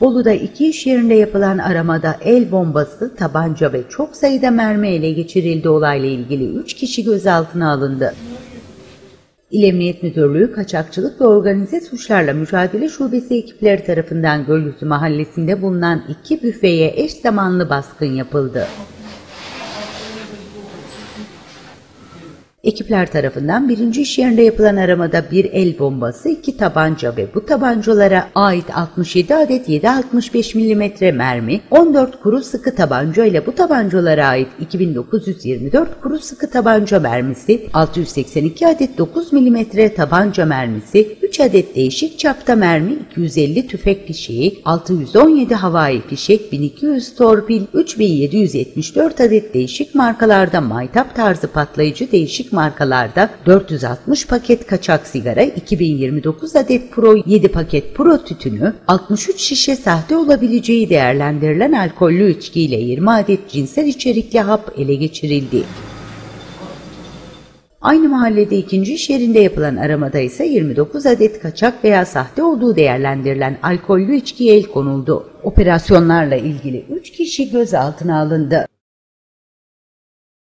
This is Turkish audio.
Bolu'da iki iş yerinde yapılan aramada el bombası, tabanca ve çok sayıda mermi ele geçirildi olayla ilgili 3 kişi gözaltına alındı. İl Emniyet Müdürlüğü Kaçakçılık ve Organize Suçlarla Mücadele Şubesi ekipleri tarafından Gölyüzü Mahallesi'nde bulunan iki büfeye eş zamanlı baskın yapıldı. Ekipler tarafından birinci iş yerinde yapılan aramada bir el bombası, iki tabanca ve bu tabancalara ait 67 adet 7.65 mm mermi, 14 kuru sıkı tabanca ile bu tabancalara ait 2924 kuru sıkı tabanca mermisi, 682 adet 9 mm tabanca mermisi, 3 adet değişik çapta mermi, 250 tüfek fişeği, 617 havai fişek, 1200 torpil, 3774 adet değişik markalarda maytap tarzı patlayıcı değişik markalarda 460 paket kaçak sigara, 2029 adet Pro 7 paket Pro tütünü, 63 şişe sahte olabileceği değerlendirilen alkollü içki ile 20 adet cinsel içerikli hap ele geçirildi. Aynı mahallede ikinci iş yerinde yapılan aramada ise 29 adet kaçak veya sahte olduğu değerlendirilen alkollü içkiye el konuldu. Operasyonlarla ilgili 3 kişi gözaltına alındı.